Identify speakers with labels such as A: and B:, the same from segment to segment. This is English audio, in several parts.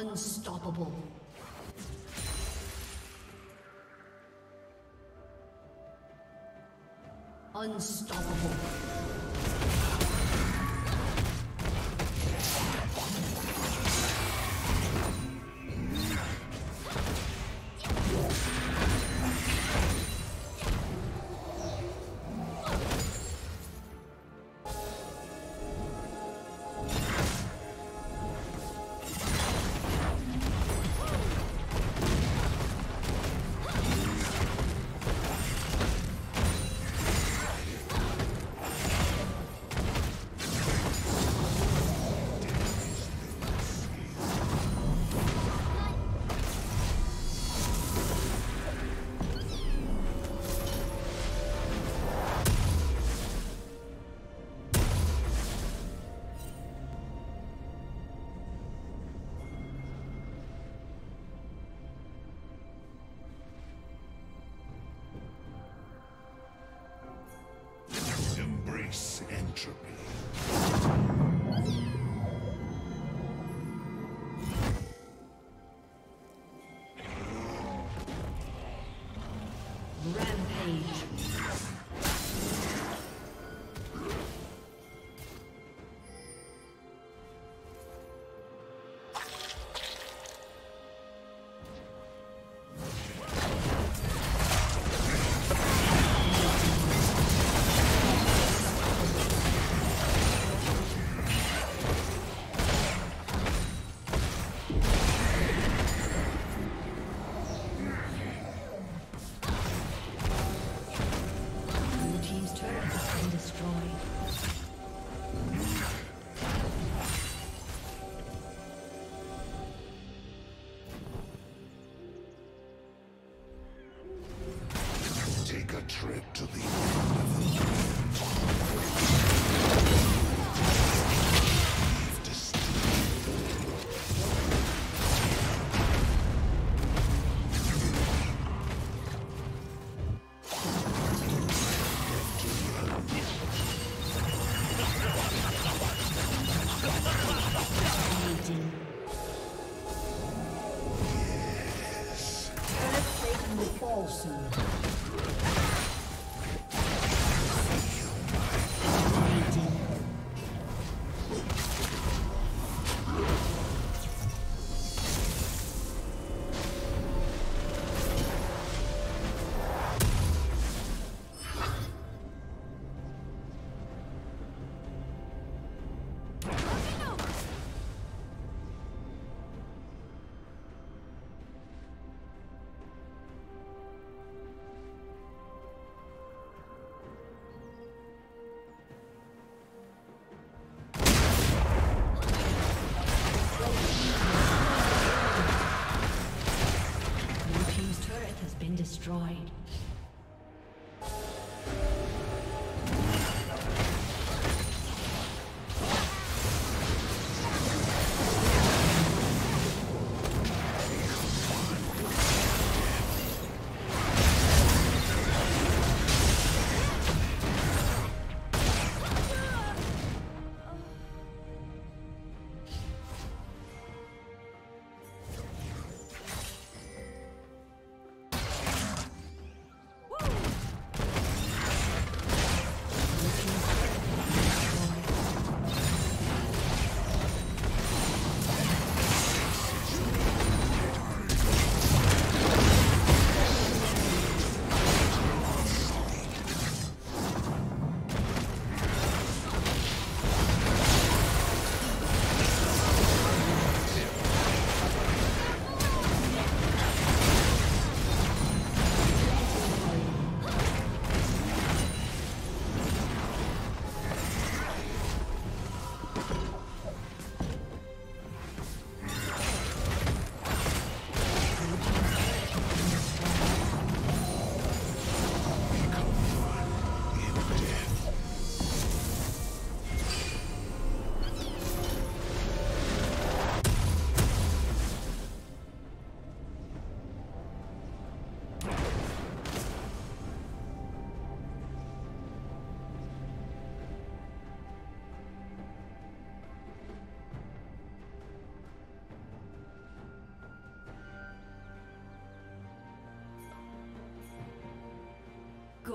A: Unstoppable. Unstoppable. soon.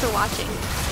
B: For watching.